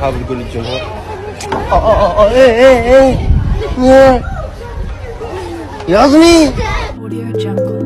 حاب تقول للجمهور اه اه اه ايه ايه ايه يا عظمي Audio Jungle.